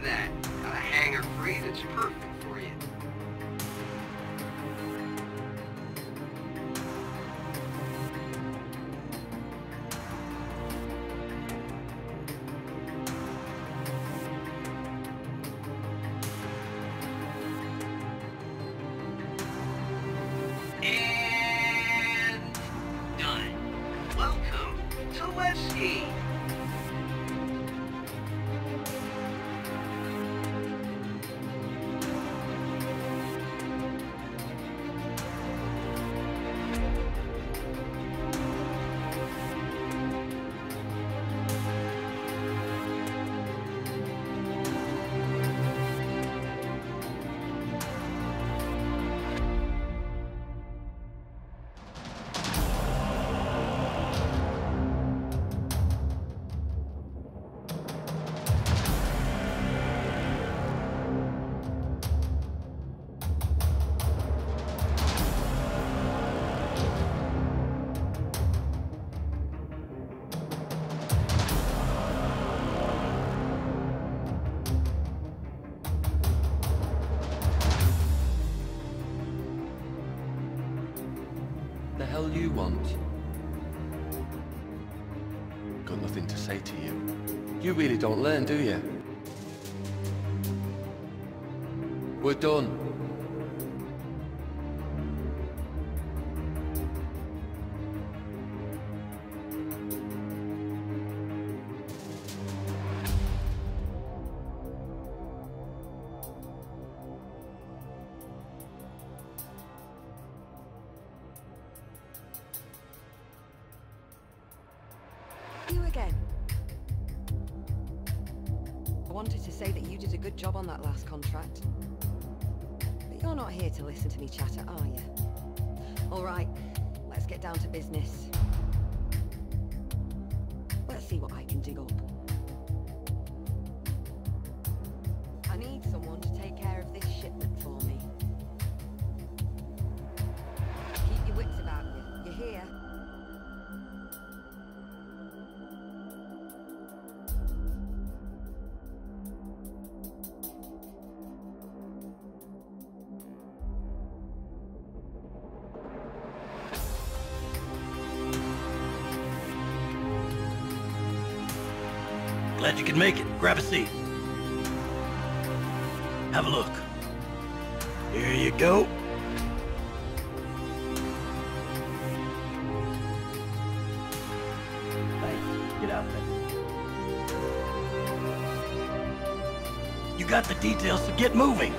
to that. Got a hangar free that's perfect for you. And done. Welcome to Levski. The hell you want? Got nothing to say to you. You really don't learn, do you? We're done. You again. I wanted to say that you did a good job on that last contract. But you're not here to listen to me chatter, are you? All right, let's get down to business. Let's see what I can dig up. Glad you could make it. Grab a seat. Have a look. Here you go. Thanks. Get out there. You got the details, so get moving.